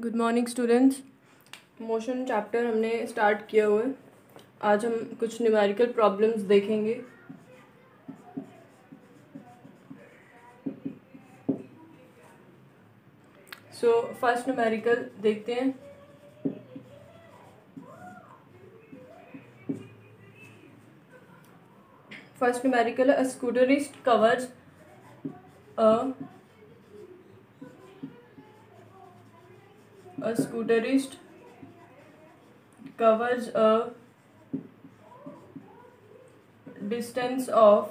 Good morning students motion chapter हमने start किया हुआ है आज हम कुछ न्यूमेरिकल प्रॉब्लम्स देखेंगे सो फर्स्ट न्यूमेरिकल देखते हैं first numerical scooterist covers A scooterist covers a distance of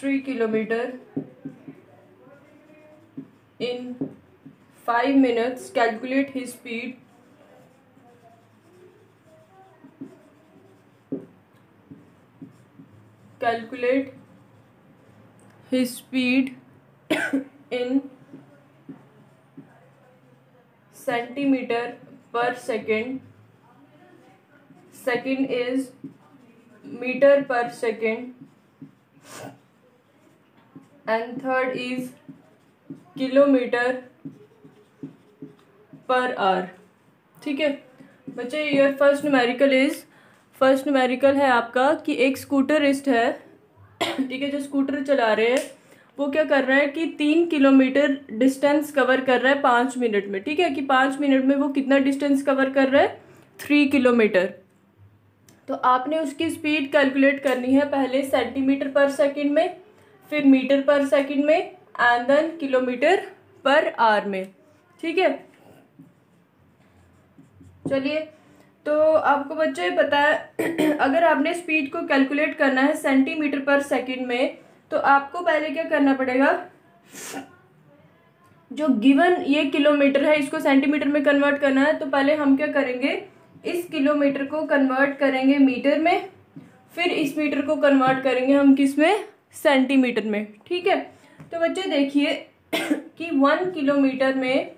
3 kilometer in 5 minutes calculate his speed calculate his speed in centimetre per second second is metre per second and third is kilometre per hour ठीक है बच्चे your first numerical is first numerical है आपका कि एक स्कूटरिस्ट है ठीक है जो स्कूटर चला रहे हैं वो क्या कर रहा है कि तीन किलोमीटर डिस्टेंस कवर कर रहा है पाँच मिनट में ठीक है कि पाँच मिनट में वो कितना डिस्टेंस कवर कर रहा है थ्री किलोमीटर तो आपने उसकी स्पीड कैलकुलेट करनी है पहले सेंटीमीटर पर सेकंड में फिर मीटर पर सेकंड में and then kilometre per hour में ठीक है चलिए तो आपको बच्चों ये पता है अगर आपने स्पीड को कैलकुलेट करना है सेंटीमीटर पर सेकंड में तो आपको पहले क्या करना पड़ेगा जो गिवन ये किलोमीटर है इसको सेंटीमीटर में कन्वर्ट करना है तो पहले हम क्या करेंगे इस किलोमीटर को कन्वर्ट करेंगे मीटर में फिर इस मीटर को कन्वर्ट करेंगे हम किस में सेंटीमीटर में ठीक है तो बच्चे देखिए कि वन किलोमीटर में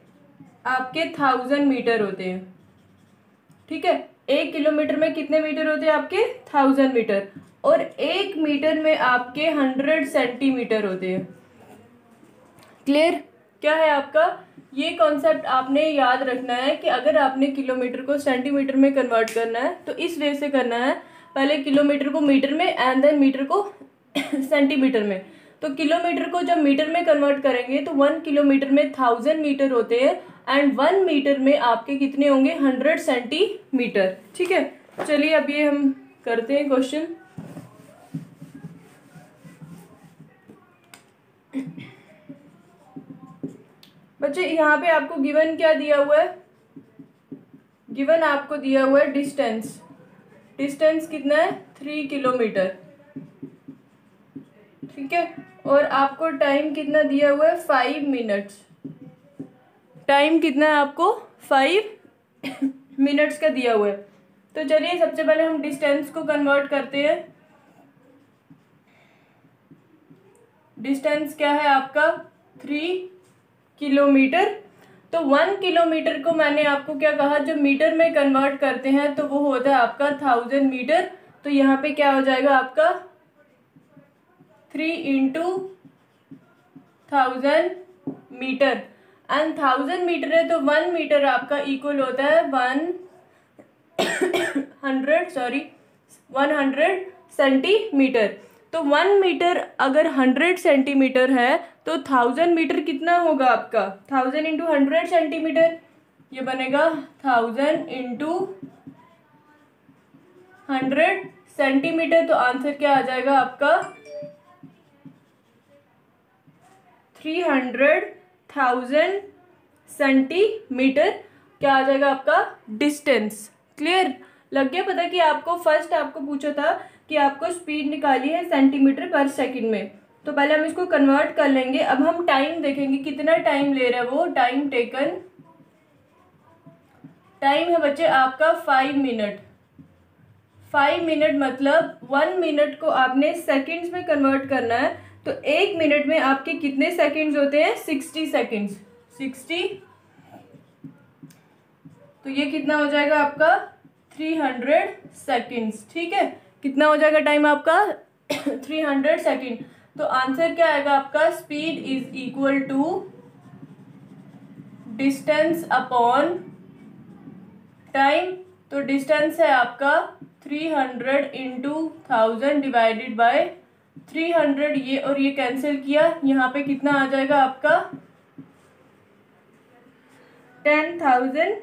आपके थाउजेंड मीटर होते हैं ठीक है एक किलोमीटर में कितने मीटर होते हैं आपके थाउजेंड मीटर और एक मीटर में आपके हंड्रेड सेंटीमीटर होते हैं क्लियर क्या है आपका ये कॉन्सेप्ट आपने याद रखना है कि अगर आपने किलोमीटर को सेंटीमीटर में कन्वर्ट करना है तो इस वे से करना है पहले किलोमीटर को मीटर में एंड देन मीटर को सेंटीमीटर में तो किलोमीटर को जब मीटर में कन्वर्ट करेंगे तो वन किलोमीटर में थाउजेंड मीटर होते हैं एंड वन मीटर में आपके कितने होंगे हंड्रेड सेंटीमीटर ठीक है चलिए अब ये हम करते हैं क्वेश्चन बच्चे यहाँ पे आपको गिवन क्या दिया हुआ है गिवन आपको दिया हुआ है डिस्टेंस डिस्टेंस कितना है थ्री किलोमीटर ठीक है और आपको टाइम कितना दिया हुआ है फाइव मिनट्स टाइम कितना है आपको फाइव मिनट्स का दिया हुआ है तो चलिए सबसे पहले हम डिस्टेंस को कन्वर्ट करते हैं डिस्टेंस क्या है आपका थ्री किलोमीटर तो वन किलोमीटर को मैंने आपको क्या कहा जब मीटर में कन्वर्ट करते हैं तो वो होता है आपका थाउजेंड मीटर तो यहाँ पे क्या हो जाएगा आपका three into thousand metre and thousand metre है तो वन मीटर आपका इक्वल होता है one hundred sorry one hundred centimetre तो वन मीटर अगर हंड्रेड सेंटीमीटर है तो थाउजेंड मीटर कितना होगा आपका थाउजेंड इंटू हंड्रेड सेंटीमीटर ये बनेगा थाउजेंड इंटू हंड्रेड सेंटीमीटर तो आंसर क्या आ जाएगा आपका थ्री हंड्रेड थाउजेंड सेंटीमीटर क्या आ जाएगा आपका डिस्टेंस क्लियर लग गया पता कि आपको फर्स्ट आपको पूछा था कि आपको स्पीड निकाली है सेंटीमीटर पर सेकेंड में तो पहले हम इसको कन्वर्ट कर लेंगे अब हम टाइम देखेंगे कितना टाइम ले रहा है वो टाइम टेकन टाइम है बच्चे आपका फाइव मिनट फाइव मिनट मतलब वन मिनट को आपने सेकंड्स में कन्वर्ट करना है तो एक मिनट में आपके कितने सेकंड्स होते हैं सिक्सटी सेकंड्स सिक्सटी तो ये कितना हो जाएगा आपका थ्री हंड्रेड सेकेंड्स ठीक है कितना हो जाएगा टाइम आपका थ्री हंड्रेड सेकेंड तो आंसर क्या आएगा आपका speed is equal to distance upon time तो डिस्टेंस है आपका three hundred into thousand divided by three hundred ये और ये कैंसिल किया यहाँ पे कितना आ जाएगा आपका टेन थाउजेंड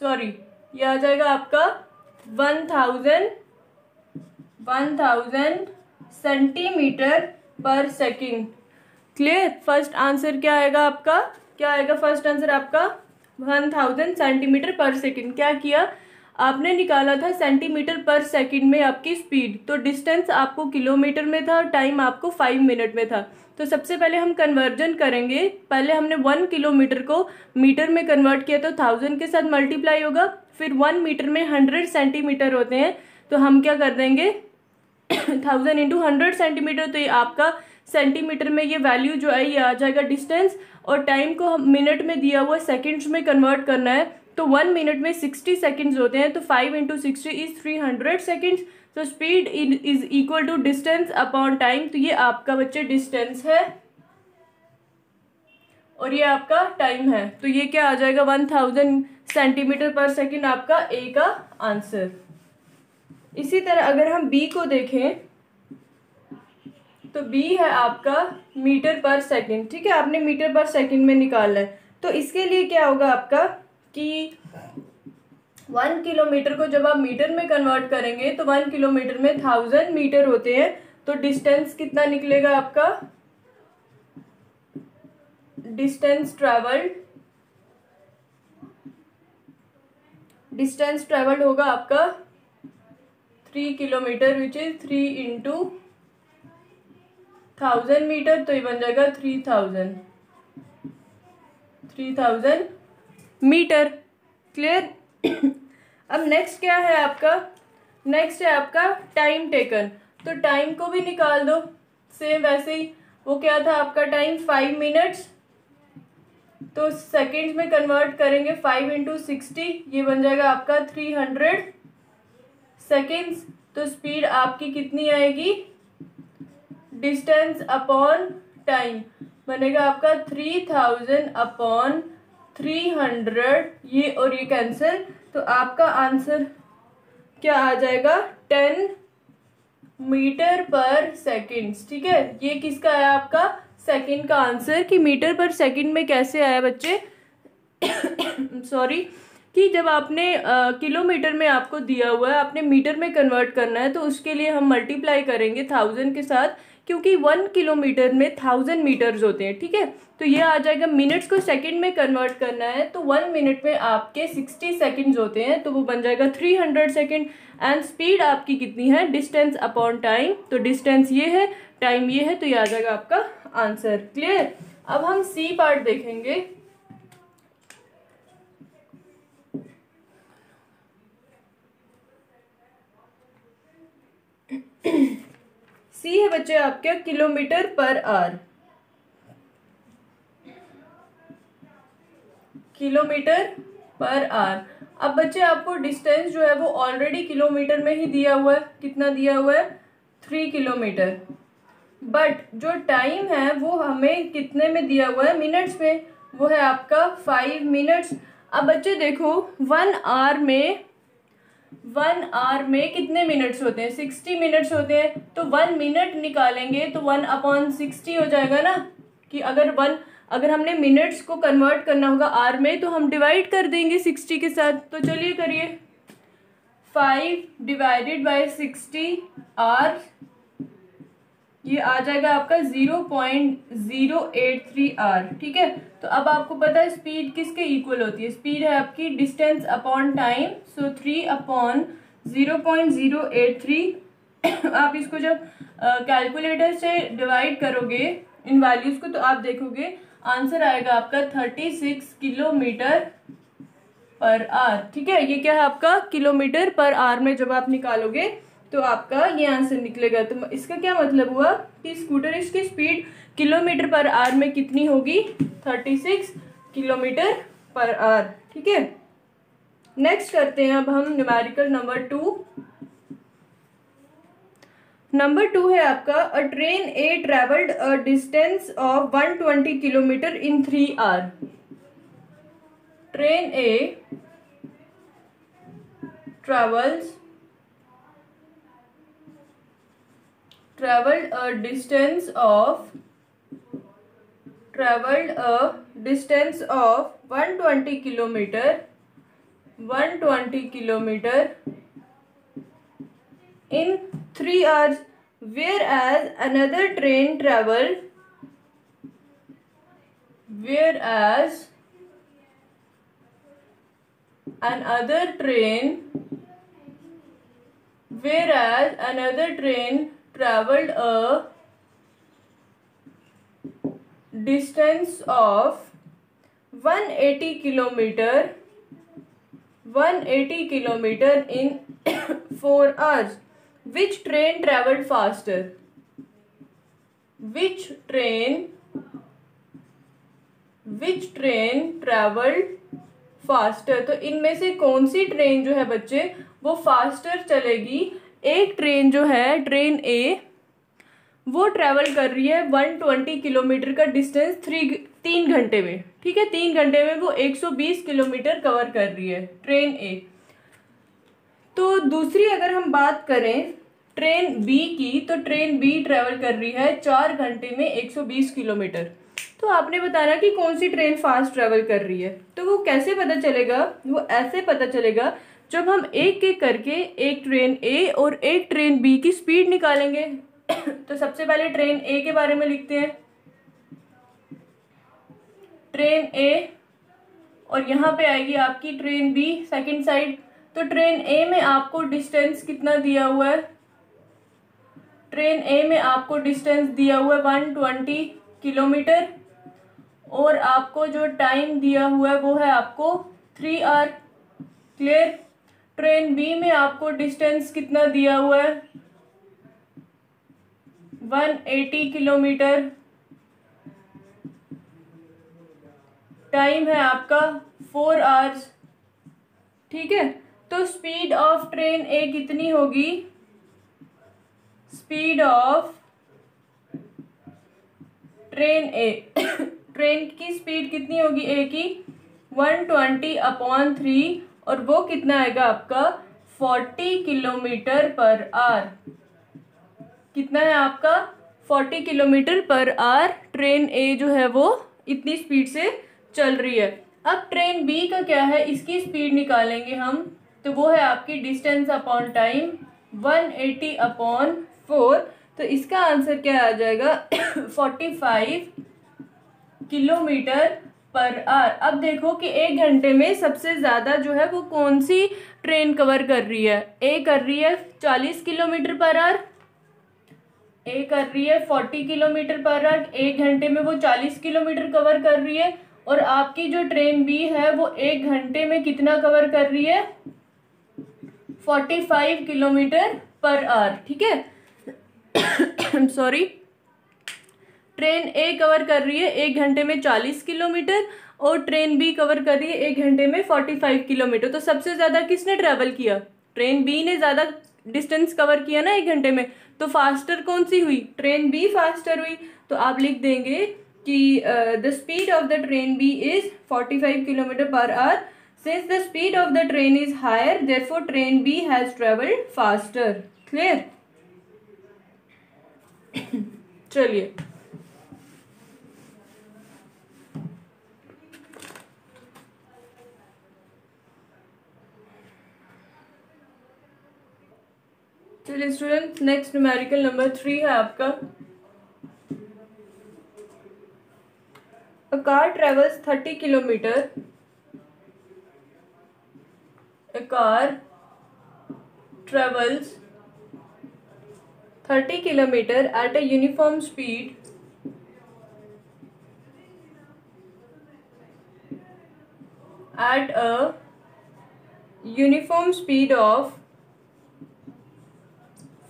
सॉरी ये आ जाएगा आपका one thousand one thousand centimetre per second clear first answer क्या आएगा आपका क्या आएगा फर्स्ट आंसर आपका one thousand centimetre per second क्या किया आपने निकाला था सेंटीमीटर पर सेकंड में आपकी स्पीड तो डिस्टेंस आपको किलोमीटर में था और टाइम आपको फाइव मिनट में था तो सबसे पहले हम कन्वर्जन करेंगे पहले हमने वन किलोमीटर को मीटर में कन्वर्ट किया तो थाउजेंड के साथ मल्टीप्लाई होगा फिर वन मीटर में हंड्रेड सेंटीमीटर होते हैं तो हम क्या कर देंगे थाउजेंड इंटू हंड्रेड सेंटीमीटर तो ये आपका सेंटीमीटर में ये वैल्यू जो है ये आ जाएगा डिस्टेंस और टाइम को हम मिनट में दिया हुआ सेकेंड्स में कन्वर्ट करना है तो वन मिनट में सिक्सटी सेकेंड्स होते हैं तो five into sixty is three hundred seconds तो speed is equal to distance upon time तो ये आपका बच्चे डिस्टेंस है और ये आपका टाइम है तो ये क्या आ जाएगा one thousand centimetre per second आपका ए का आंसर इसी तरह अगर हम बी को देखें तो बी है आपका मीटर पर सेकेंड ठीक है आपने मीटर पर सेकेंड में निकाला है तो इसके लिए क्या होगा आपका कि वन किलोमीटर को जब आप मीटर में कन्वर्ट करेंगे तो वन किलोमीटर में थाउजेंड मीटर होते हैं तो डिस्टेंस कितना निकलेगा आपका डिस्टेंस ट्रेवल्ड डिस्टेंस ट्रेवल्ड होगा आपका three kilometre which is three into thousand metre तो ये बन जाएगा three thousand three thousand metre clear अब नेक्स्ट क्या है आपका नेक्स्ट है आपका टाइम टेकन तो टाइम को भी निकाल दो सेम वैसे ही वो क्या था आपका टाइम फाइव मिनट्स तो सेकेंड में कन्वर्ट करेंगे फाइव इंटू सिक्सटी ये बन जाएगा आपका थ्री हंड्रेड सेकेंड्स तो स्पीड आपकी कितनी आएगी डिस्टेंस अपॉन टाइम बनेगा आपका three thousand upon three hundred ये और ये कैंसिल तो आपका आंसर क्या आ जाएगा टेन मीटर पर सेकेंड ठीक है ये किसका आया आपका सेकेंड का आंसर कि मीटर पर सेकेंड में कैसे आया बच्चे सॉरी कि जब आपने किलोमीटर में आपको दिया हुआ है आपने मीटर में कन्वर्ट करना है तो उसके लिए हम मल्टीप्लाई करेंगे थाउजेंड के साथ क्योंकि वन किलोमीटर में थाउजेंड मीटर्स होते हैं ठीक है तो ये आ जाएगा मिनट्स को सेकंड में कन्वर्ट करना है तो वन मिनट में आपके सिक्सटी सेकंड्स होते हैं तो वो बन जाएगा three hundred second and speed आपकी कितनी है डिस्टेंस अपॉन टाइम तो डिस्टेंस ये है टाइम ये है तो ये आ जाएगा आपका आंसर क्लियर अब हम सी पार्ट देखेंगे Mm-hmm. सी है बच्चे आपके kilometre per are kilometre per hour अब बच्चे आपको डिस्टेंस जो है वो ऑलरेडी किलोमीटर में ही दिया हुआ है कितना दिया हुआ है थ्री किलोमीटर बट जो टाइम है वो हमें कितने में दिया हुआ है मिनट्स में वो है आपका फाइव मिनट्स अब बच्चे देखो वन आवर में वन आवर में कितने मिनट्स होते हैं सिक्सटी मिनट्स होते हैं तो वन मिनट निकालेंगे तो वन अपॉन सिक्सटी हो जाएगा ना कि अगर वन अगर हमने मिनट्स को कन्वर्ट करना होगा आर में तो हम डिवाइड कर देंगे सिक्सटी के साथ तो चलिए करिए five divided by sixty hour ये आ जाएगा आपका zero point zero eight three hour ठीक है तो अब आपको पता है स्पीड किसके इक्वल होती है स्पीड है आपकी distance upon time so three upon zero point zero eight three आप इसको जब कैलकुलेटर से डिवाइड करोगे इन वैल्यूज को तो आप देखोगे आंसर आएगा आपका thirty six kilometre per hour ठीक है ये क्या है आपका किलोमीटर पर आर में जब आप निकालोगे तो आपका ये आंसर निकलेगा तो इसका क्या मतलब हुआ कि स्कूटर इसकी स्पीड किलोमीटर पर आर में कितनी होगी thirty six kilometre per hour ठीक है नेक्स्ट करते हैं अब हम numerical number two number two है आपका a train a travelled a distance of one twenty kilometre in three hour train A travels traveled a distance of traveled a distance of 120 kilometer 120 kilometer in 3 hours whereas another train traveled whereas another train whereas another train travelled a distance of 180 kilometre one eighty kilometre in four hours which train travelled faster which train which train travelled faster तो इनमें से कौन सी train जो है बच्चे वो faster चलेगी एक ट्रेन जो है ट्रेन ए वो ट्रैवल कर रही है वन ट्वेंटी किलोमीटर का डिस्टेंस थ्री तीन घंटे में ठीक है तीन घंटे में वो एक सौ बीस किलोमीटर कवर कर रही है ट्रेन ए तो दूसरी अगर हम बात करें ट्रेन बी की तो ट्रेन बी ट्रैवल कर रही है चार घंटे में एक सौ बीस किलोमीटर तो आपने बताना कि कौन सी ट्रेन फास्ट ट्रैवल कर रही है तो वो कैसे पता चलेगा वो ऐसे पता चलेगा जब हम एक एक करके एक ट्रेन ए और एक ट्रेन बी की स्पीड निकालेंगे तो सबसे पहले ट्रेन ए के बारे में लिखते हैं ट्रेन ए और यहाँ पे आएगी आपकी ट्रेन बी सेकंड साइड तो ट्रेन ए में आपको डिस्टेंस कितना दिया हुआ है ट्रेन ए में आपको डिस्टेंस दिया हुआ है वन ट्वेंटी किलोमीटर और आपको जो टाइम दिया हुआ है वो है आपको three hour clear train B में आपको डिस्टेंस कितना दिया हुआ है 180 किलोमीटर टाइम है आपका फोर आवर्स ठीक है तो स्पीड ऑफ ट्रेन ए कितनी होगी speed of train A train की स्पीड कितनी होगी ए की 120 अपॉन थ्री और वो कितना आएगा आपका फोर्टी किलोमीटर पर आर कितना है आपका forty kilometre per hour train A जो है वो इतनी स्पीड से चल रही है अब ट्रेन बी का क्या है इसकी स्पीड निकालेंगे हम तो वो है आपकी distance upon time one eighty upon four तो इसका आंसर क्या आ जाएगा forty five kilometre per hour अब देखो कि एक घंटे में सबसे ज़्यादा जो है वो कौन सी ट्रेन कवर कर रही है ए कर रही है चालीस किलोमीटर पर आर ए कर रही है फोर्टी किलोमीटर पर आर एक घंटे में वो चालीस किलोमीटर कवर कर रही है और आपकी जो ट्रेन बी है वो एक घंटे में कितना कवर कर रही है forty five kilometre per hour ठीक है सॉरी ट्रेन ए कवर कर रही है एक घंटे में चालीस किलोमीटर और ट्रेन बी कवर कर रही है एक घंटे में फोर्टी फाइव किलोमीटर तो सबसे ज़्यादा किसने ट्रैवल किया ट्रेन बी ने ज़्यादा डिस्टेंस कवर किया ना एक घंटे में तो फास्टर कौन सी हुई ट्रेन बी फास्टर हुई तो आप लिख देंगे कि the speed of the train B is forty five kilometre per hour since the speed of the train is higher for train B has travelled faster clear चलिए चलिए student next numerical number three है आपका a car travels thirty kilometre a car travels thirty kilometre at a uniform speed at a uniform speed of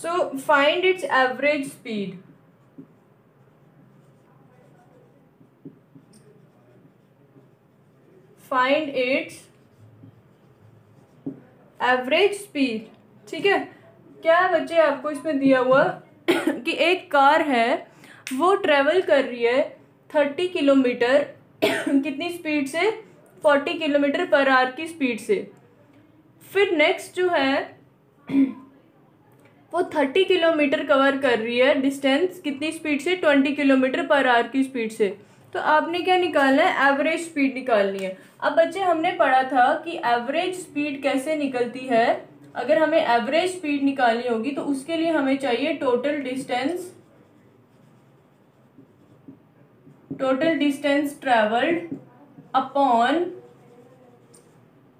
so find its average speed find its average speed ठीक है क्या बच्चे आपको इसमें दिया हुआ कि एक कार है वो ट्रेवल कर रही है थर्टी किलोमीटर कितनी स्पीड से फोर्टी किलोमीटर पर आर की स्पीड से फिर नेक्स्ट जो है वो थर्टी किलोमीटर कवर कर रही है डिस्टेंस कितनी स्पीड से ट्वेंटी किलोमीटर पर आवर की स्पीड से तो आपने क्या निकालना है एवरेज स्पीड निकालनी है अब बच्चे हमने पढ़ा था कि एवरेज स्पीड कैसे निकलती है अगर हमें एवरेज स्पीड निकालनी होगी तो उसके लिए हमें चाहिए total distance total distance travelled upon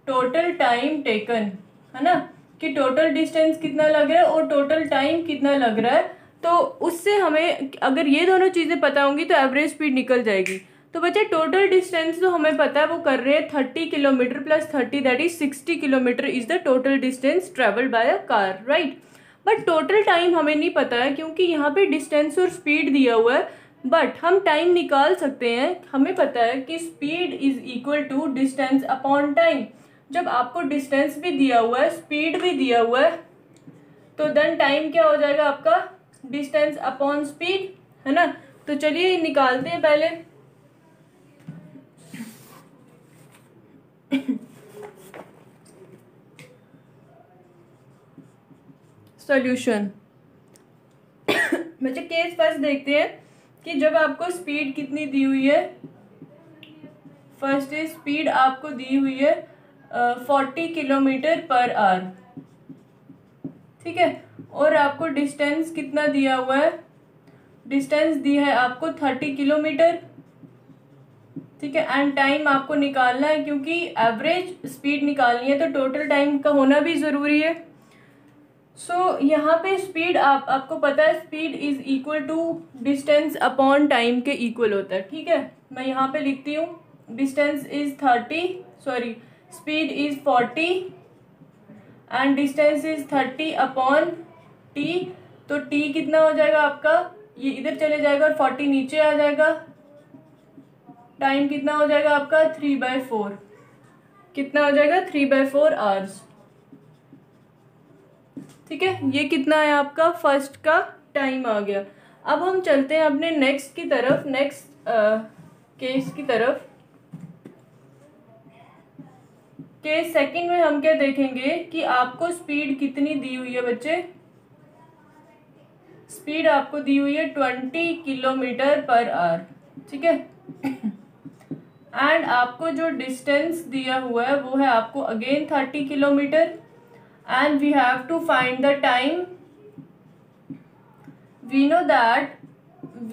total time taken है ना कि टोटल डिस्टेंस कितना लग रहा है और टोटल टाइम कितना लग रहा है तो उससे हमें अगर ये दोनों चीज़ें पता होंगी तो एवरेज स्पीड निकल जाएगी तो बच्चे टोटल डिस्टेंस तो हमें पता है वो कर रहे हैं thirty kilometre plus thirty that is sixty kilometre is the total distance travel by a car right but total time हमें नहीं पता है क्योंकि यहाँ पे डिस्टेंस और स्पीड दिया हुआ है बट हम टाइम निकाल सकते हैं हमें पता है कि speed is equal to distance upon time जब आपको डिस्टेंस भी दिया हुआ है स्पीड भी दिया हुआ है तो देन टाइम क्या हो जाएगा आपका डिस्टेंस अपॉन स्पीड है ना तो चलिए निकालते हैं पहले सॉल्यूशन बच्चे केस फर्स्ट देखते हैं कि जब आपको स्पीड कितनी दी हुई है फर्स्ट स्पीड आपको दी हुई है फोर्टी किलोमीटर पर आर ठीक है और आपको डिस्टेंस कितना दिया हुआ है डिस्टेंस दिया है आपको थर्टी किलोमीटर ठीक है एंड टाइम आपको निकालना है क्योंकि एवरेज स्पीड निकालनी है तो टोटल टाइम का होना भी ज़रूरी है सो so, यहाँ पे स्पीड आप आपको पता है speed is equal to distance upon time के इक्वल होता है ठीक है मैं यहाँ पे लिखती हूँ distance is thirty sorry speed is forty and distance is thirty upon T तो टी कितना हो जाएगा आपका ये इधर चले जाएगा और फोर्टी नीचे आ जाएगा टाइम कितना हो जाएगा आपका थ्री बाय फोर कितना हो जाएगा थ्री बाय फोर आवर्स ठीक है ये कितना है आपका फर्स्ट का टाइम आ गया अब हम चलते हैं अपने नेक्स्ट की तरफ नेक्स्ट केस की तरफ के सेकंड में हम क्या देखेंगे कि आपको स्पीड कितनी दी हुई है बच्चे स्पीड आपको दी हुई है ट्वेंटी किलोमीटर पर आवर ठीक है एंड आपको जो डिस्टेंस दिया हुआ है वो है आपको again thirty kilometre and we have to find the time we know that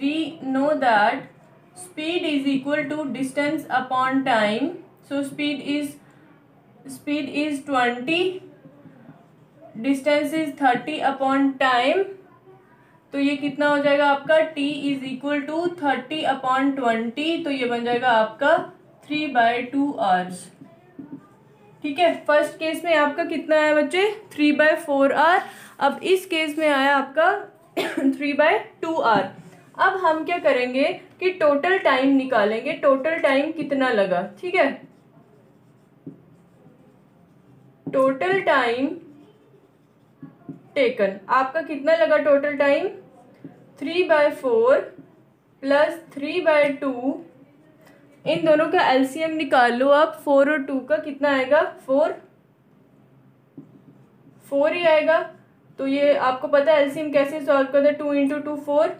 we know that speed is equal to distance upon time so speed is speed is twenty distance is thirty upon time तो ये कितना हो जाएगा आपका t is equal to thirty upon twenty तो ये बन जाएगा आपका थ्री बाय टू आवर्स ठीक है फर्स्ट केस में आपका कितना आया बच्चे थ्री बाय फोर आर अब इस केस में आया आपका थ्री बाय टू आर अब हम क्या करेंगे कि टोटल टाइम निकालेंगे टोटल टाइम कितना लगा ठीक है टोटल टाइम टेकन आपका कितना लगा total time three by four plus three by two इन दोनों का एलसीएम निकाल लो आप फोर और टू का कितना आएगा फोर फोर ही आएगा तो ये आपको पता है एलसीएम कैसे सॉल्व करते हैं two into two four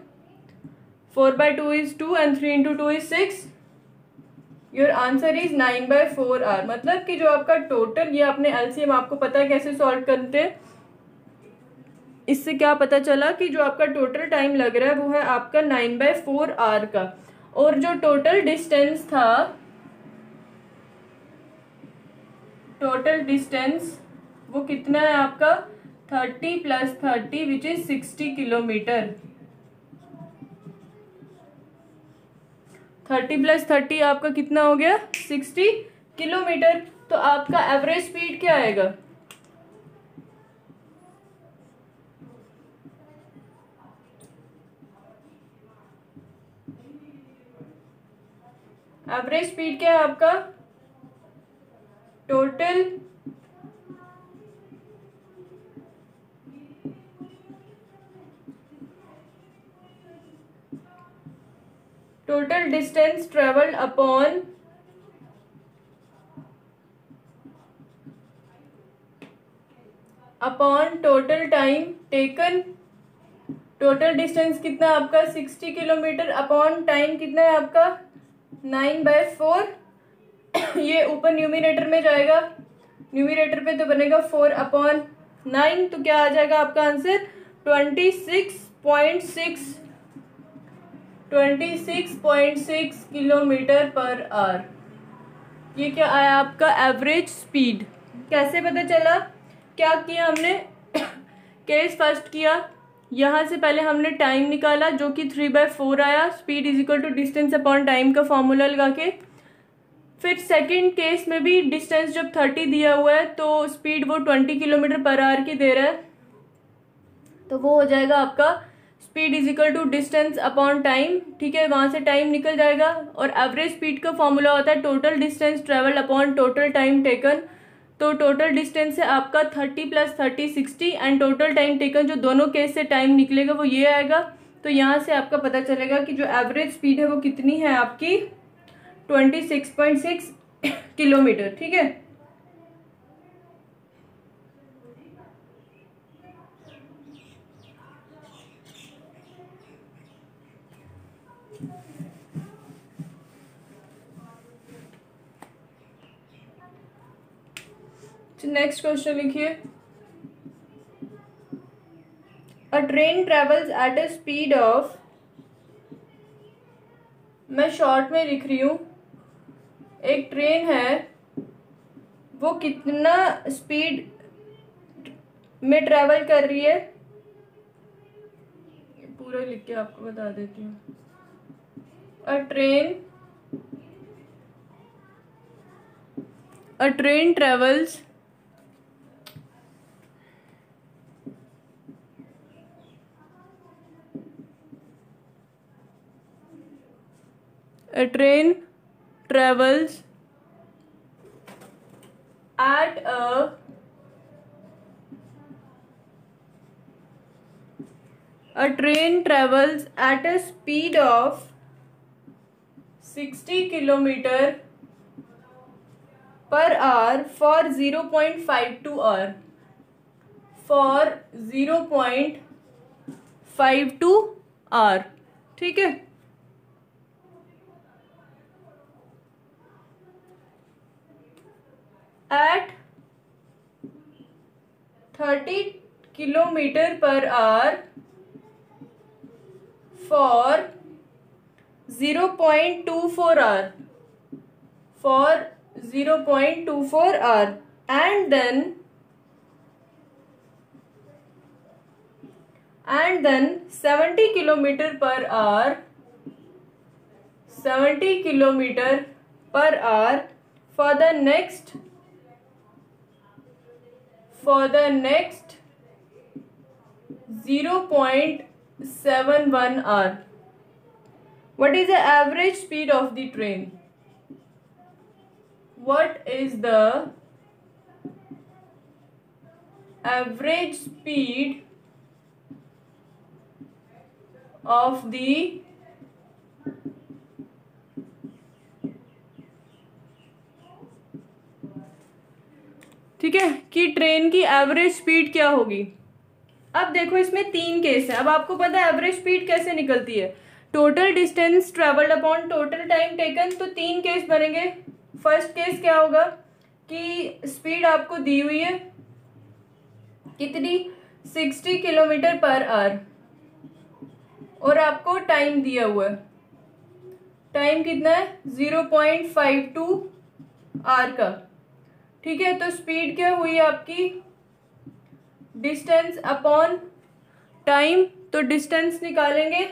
four by two is two and three into two is six your answer is nine by four hour मतलब कि जो आपका टोटल ये आपने एलसीएम आपको पता है कैसे सॉल्व करते हैं इससे क्या पता चला कि जो आपका टोटल टाइम लग रहा है वो है आपका नाइन बाय फोर आर का और जो टोटल डिस्टेंस था टोटल डिस्टेंस वो कितना है आपका thirty plus thirty which is sixty kilometre thirty plus thirty आपका कितना हो गया सिक्सटी किलोमीटर तो आपका एवरेज स्पीड क्या आएगा एवरेज स्पीड क्या है आपका total total distance travelled upon upon total time taken total distance कितना आपका सिक्सटी किलोमीटर अपॉन टाइम कितना है आपका नाइन बाय फोर ये ऊपर न्यूमिनेटर में जाएगा न्यूमिनेटर पे तो बनेगा फोर अपॉन नाइन तो क्या आ जाएगा आपका answer twenty six point six 26.6 kilometre per hour ये क्या आया आपका एवरेज स्पीड कैसे पता चला क्या किया हमने केस फर्स्ट किया यहाँ से पहले हमने टाइम निकाला जो कि थ्री बाय फोर आया speed is equal to distance upon time का फॉर्मूला लगा के फिर सेकंड केस में भी डिस्टेंस जब थर्टी दिया हुआ है तो स्पीड वो ट्वेंटी किलोमीटर पर आवर की दे रहा है तो वो हो जाएगा आपका speed is equal to distance upon time ठीक है वहाँ से टाइम निकल जाएगा और एवरेज स्पीड का फॉर्मूला होता है total distance travel upon total time taken तो टोटल डिस्टेंस है आपका thirty plus thirty sixty and total time taken जो दोनों केस से टाइम निकलेगा वो ये आएगा तो यहाँ से आपका पता चलेगा कि जो एवरेज स्पीड है वो कितनी है आपकी twenty six point six kilometre ठीक है नेक्स्ट क्वेश्चन लिखिए a train travels at a speed of मैं शॉर्ट में लिख रही हूं एक ट्रेन है वो कितना स्पीड में ट्रेवल कर रही है पूरा लिख के आपको बता देती हूँ a train a train travels a train travels at a a train travels at a speed of 60 kilometer per hour for 0.52 hour for 0.52 hour ठीक है at 30 km/h for 0.24 hours, for 0.24 hours, and then 70 km/h, 70 km/h for the next for the next 0.71 hour. What is the average speed of the train? What is the average speed of the ठीक है कि train की average speed क्या होगी अब देखो इसमें तीन केस है अब आपको पता है एवरेज स्पीड कैसे निकलती है total distance travelled upon total time taken तो तीन केस बनेंगे फर्स्ट केस क्या होगा कि स्पीड आपको दी हुई है कितनी सिक्सटी किलोमीटर पर आवर और आपको टाइम दिया हुआ है टाइम कितना है zero point five two hour का ठीक है तो स्पीड क्या हुई आपकी डिस्टेंस अपॉन टाइम तो डिस्टेंस निकालेंगे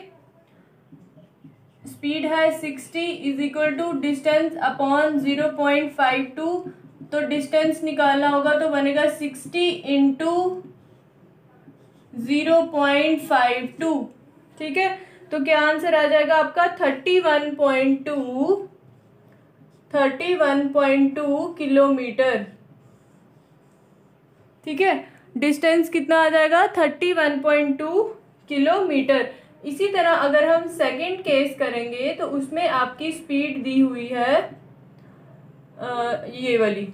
स्पीड है sixty is equal to distance upon zero point five two तो डिस्टेंस निकालना होगा तो बनेगा sixty into zero point five two ठीक है तो क्या आंसर आ जाएगा आपका thirty one point two 31.2 kilometre ठीक है डिस्टेंस कितना आ जाएगा 31.2 किलोमीटर इसी तरह अगर हम सेकंड केस करेंगे तो उसमें आपकी स्पीड दी हुई है आ, ये वाली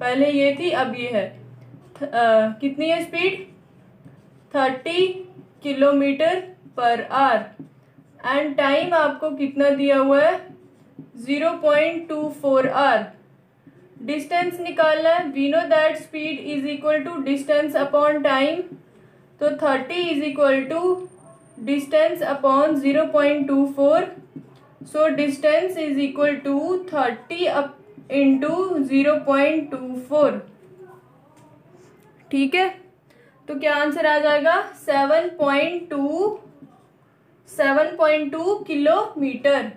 पहले ये थी अब ये है थ, आ, कितनी है speed thirty kilometre per hour and time आपको कितना दिया हुआ है zero point two four hour distance निकालना है we know that speed is equal to distance upon time तो thirty is equal to distance upon zero point two four so distance is equal to thirty up into zero point two four ठीक है तो क्या answer आ जाएगा seven point two seven point two kilometre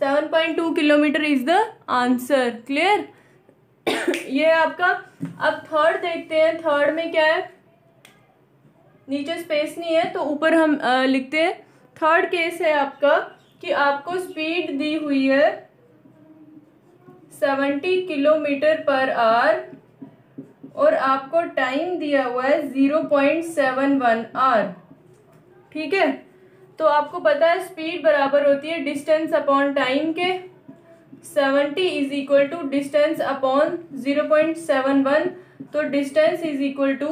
seven point two kilometre is the answer clear ये आपका अब third देखते हैं थर्ड में क्या है नीचे स्पेस नहीं है तो ऊपर हम आ, लिखते हैं थर्ड केस है आपका कि आपको स्पीड दी हुई है सेवेंटी किलोमीटर पर आर और आपको टाइम दिया हुआ है zero point seven one hour ठीक है तो आपको पता है स्पीड बराबर होती है डिस्टेंस अपॉन टाइम के seventy is equal to distance upon zero point seven one तो distance is equal to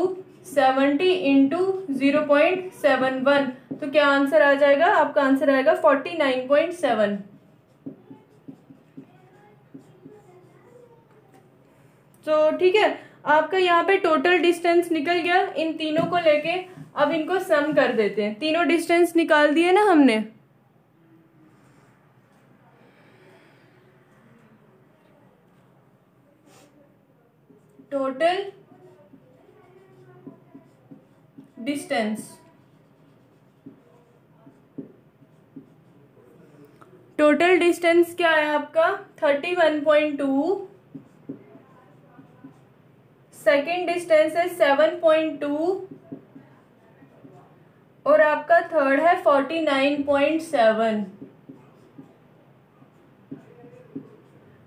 seventy into zero point seven one तो क्या आंसर आ जाएगा आपका आंसर आएगा फोर्टी नाइन पॉइंट सेवन तो ठीक है आपका यहाँ पे टोटल डिस्टेंस निकल गया इन तीनों को लेके अब इनको सम कर देते हैं तीनों डिस्टेंस निकाल दिए ना हमने टोटल डिस्टेंस टोटल डिस्टेंस क्या है आपका thirty one point two second distance है सेवन पॉइंट टू और आपका थर्ड है फोर्टी नाइन पॉइंट सेवन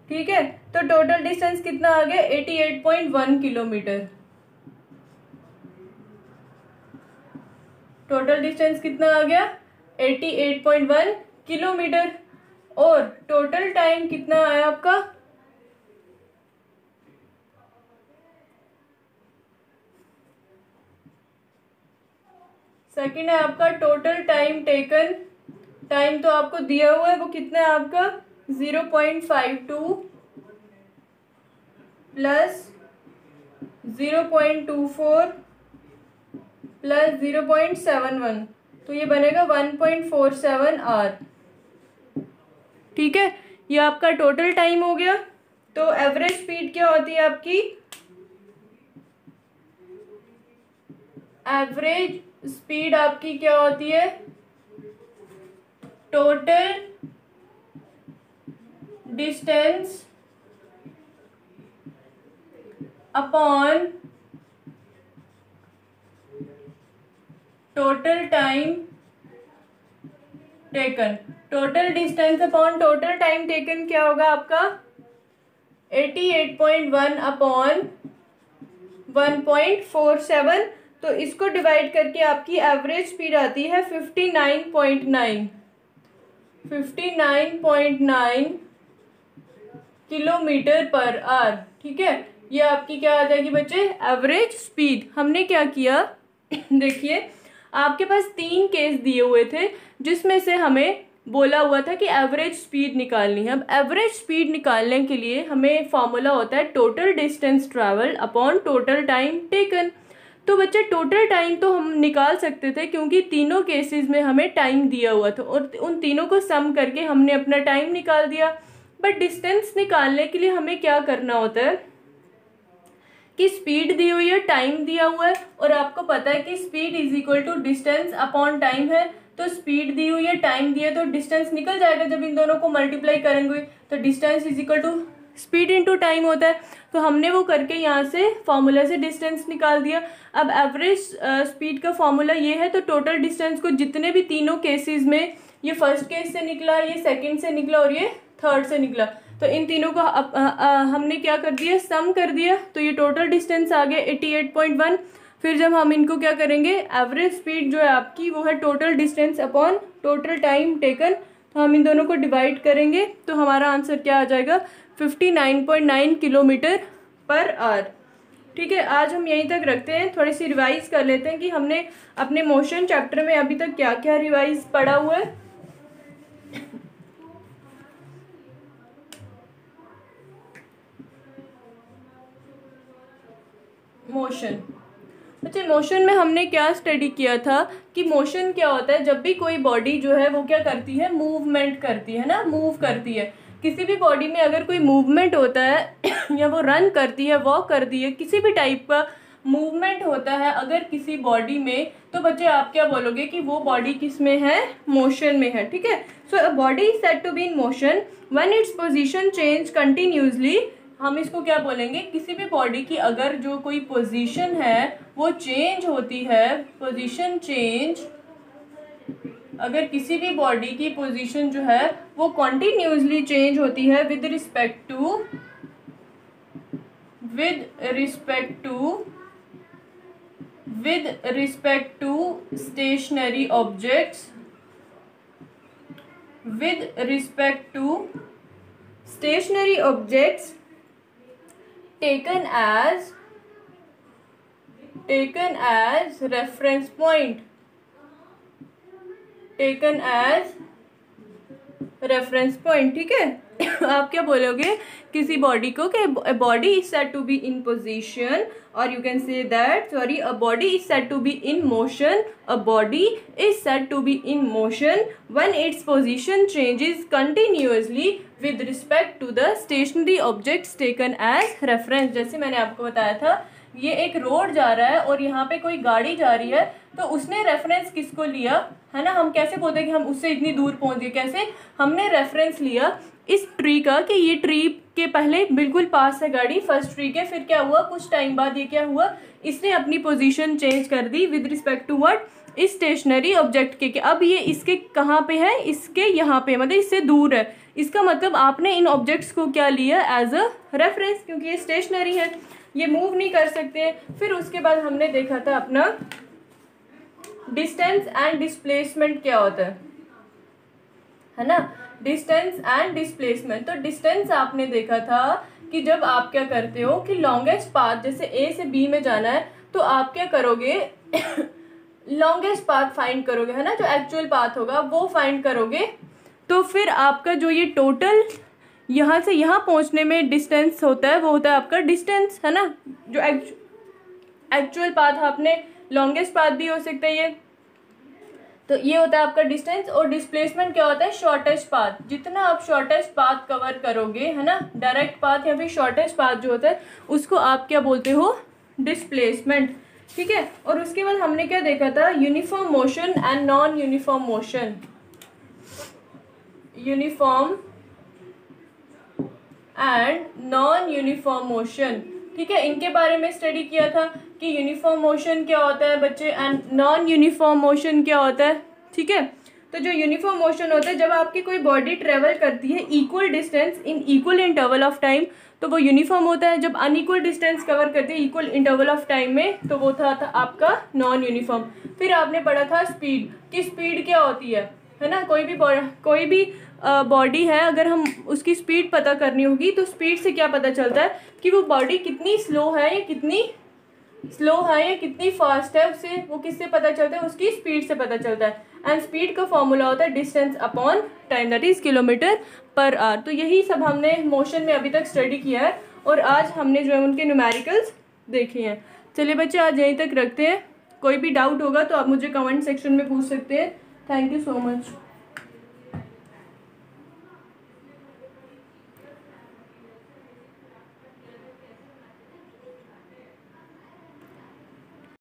ठीक है तो टोटल डिस्टेंस कितना आ गया eighty eight point one kilometre total distance कितना आ गया eighty eight point one kilometre और टोटल टाइम कितना आया आपका सेकेंड है आपका टोटल टाइम टेकन टाइम तो आपको दिया हुआ है वो कितना है आपका zero point five two plus zero point two four plus zero point seven one तो ये बनेगा one point four seven hour ठीक है ये आपका टोटल टाइम हो गया तो एवरेज स्पीड क्या होती है आपकी एवरेज स्पीड आपकी क्या होती है total distance upon total time taken total distance upon total time taken क्या होगा आपका 88.1 अपॉन 1.47 तो इसको डिवाइड करके आपकी एवरेज स्पीड आती है fifty nine point nine fifty nine point nine kilometre per hour ठीक है ये आपकी क्या आ जाएगी बच्चे एवरेज स्पीड हमने क्या किया देखिए आपके पास तीन केस दिए हुए थे जिसमें से हमें बोला हुआ था कि एवरेज स्पीड निकालनी है अब एवरेज स्पीड निकालने के लिए हमें फॉर्मूला होता है total distance travel upon total time taken तो बच्चे टोटल टाइम तो हम निकाल सकते थे क्योंकि तीनों केसेस में हमें टाइम दिया हुआ था और उन तीनों को सम करके हमने अपना टाइम निकाल दिया बट डिस्टेंस निकालने के लिए हमें क्या करना होता है कि स्पीड दी हुई है टाइम दिया हुआ है और आपको पता है कि speed is equal to distance upon time है तो स्पीड दी हुई है टाइम दिया तो डिस्टेंस निकल जाएगा जब इन दोनों को मल्टीप्लाई करेंगे तो distance is equal to speed into time होता है तो हमने वो करके यहाँ से फार्मूला से डिस्टेंस निकाल दिया अब एवरेज स्पीड uh, का फार्मूला ये है तो टोटल डिस्टेंस को जितने भी तीनों केसेस में ये फर्स्ट केस से निकला ये सेकंड से निकला और ये थर्ड से निकला तो इन तीनों को अप, आ, uh, आ, uh, हमने क्या कर दिया सम कर दिया तो ये टोटल डिस्टेंस आ गया एट्टी एट पॉइंट वन फिर जब हम इनको क्या करेंगे एवरेज स्पीड जो है आपकी वो है total distance upon total time taken तो हम इन दोनों को डिवाइड करेंगे तो हमारा आंसर क्या आ जाएगा 59.9 किलोमीटर पर आर ठीक है आज हम यहीं तक रखते हैं थोड़ी सी रिवाइज कर लेते हैं कि हमने अपने मोशन चैप्टर में अभी तक क्या क्या रिवाइज पढ़ा हुआ है मोशन अच्छा मोशन में हमने क्या स्टडी किया था कि मोशन क्या होता है जब भी कोई बॉडी जो है वो क्या करती है मूवमेंट करती है ना मूव करती है किसी भी बॉडी में अगर कोई मूवमेंट होता है या वो रन करती है वॉक करती है किसी भी टाइप का मूवमेंट होता है अगर किसी बॉडी में तो बच्चे आप क्या बोलोगे कि वो बॉडी किस में है मोशन में है ठीक है so a body is said to be in motion when its position change continuously हम इसको क्या बोलेंगे किसी भी बॉडी की अगर जो कोई पोजीशन है वो चेंज होती है पोजीशन चेंज अगर किसी भी बॉडी की पोजीशन जो है वो कॉन्टिन्यूसली चेंज होती है with respect to with respect to with respect to stationary objects with respect to stationary objects taken as taken as reference point taken as reference point ठीक है आप क्या बोलोगे किसी बॉडी को कि body is said to be in position और you can say that sorry a body is said to be in motion a body is said to be in motion when its position changes continuously with respect to the stationary objects taken as reference जैसे मैंने आपको बताया था ये एक road जा रहा है और यहाँ पे कोई गाड़ी जा रही है तो उसने रेफरेंस किसको लिया है ना हम कैसे बोलते हैं कि हम उससे इतनी दूर पहुँच गए कैसे हमने रेफरेंस लिया इस ट्री का कि ये ट्री के पहले बिल्कुल पास है गाड़ी फर्स्ट ट्री के फिर क्या हुआ कुछ टाइम बाद ये क्या हुआ इसने अपनी पोजिशन चेंज कर दी विद रिस्पेक्ट टू वट इस स्टेशनरी ऑब्जेक्ट के, के अब ये इसके कहाँ पे है इसके यहाँ पे मतलब इससे दूर है इसका मतलब आपने इन ऑब्जेक्ट्स को क्या लिया एज अ रेफरेंस क्योंकि ये स्टेशनरी है ये मूव नहीं कर सकते फिर उसके बाद हमने देखा था अपना डिस्टेंस एंड डिस्प्लेसमेंट क्या होता है है ना डिस्टेंस एंड डिस्प्लेसमेंट तो डिस्टेंस आपने देखा था कि जब आप क्या करते हो कि लॉन्गेस्ट पाथ जैसे ए से बी में जाना है तो आप क्या करोगे लॉन्गेस्ट पाथ फाइंड करोगे है ना जो एक्चुअल पाथ होगा वो फाइंड करोगे तो फिर आपका जो ये टोटल यहाँ से यहाँ पहुँचने में डिस्टेंस होता है वो होता है आपका डिस्टेंस है ना जो एक्चुअल पाथ आपने लॉन्गेस्ट पाथ भी हो सकता है ये तो ये होता है आपका डिस्टेंस और डिस्प्लेसमेंट क्या होता है शॉर्टेस्ट पाथ जितना आप शॉर्टेस्ट पाथ कवर करोगे है ना डायरेक्ट पाथ या फिर शॉर्टेस्ट पाथ जो होता है उसको आप क्या बोलते हो डिस्प्लेसमेंट ठीक है और उसके बाद हमने क्या देखा था uniform motion and non uniform motion uniform and non uniform motion ठीक है इनके बारे में स्टडी किया था कि यूनिफॉर्म मोशन क्या होता है बच्चे एंड नॉन यूनिफॉर्म मोशन क्या होता है ठीक है तो जो यूनिफॉर्म मोशन होता है जब आपकी कोई बॉडी ट्रेवल करती है equal distance in equal interval of time तो वो यूनिफॉर्म होता है जब अनइक्वल डिस्टेंस कवर करती है इक्वल इंटरवल ऑफ टाइम में तो वो था, था आपका नॉन यूनिफॉर्म फिर आपने पढ़ा था स्पीड कि स्पीड क्या होती है है ना कोई भी कोई भी बॉडी है अगर हम उसकी स्पीड पता करनी होगी तो स्पीड से क्या पता चलता है कि वो बॉडी कितनी स्लो है या कितनी स्लो है या कितनी फास्ट है उससे वो किससे पता चलता है उसकी स्पीड से पता चलता है एंड स्पीड का फॉर्मूला होता है distance upon time that is kilometre per hour तो यही सब हमने मोशन में अभी तक स्टडी किया है और आज हमने जो है उनके न्यूमेरिकल्स देखे हैं चलिए बच्चे आज यहीं तक रखते हैं कोई भी डाउट होगा तो आप मुझे कमेंट सेक्शन में पूछ सकते हैं थैंक यू सो मच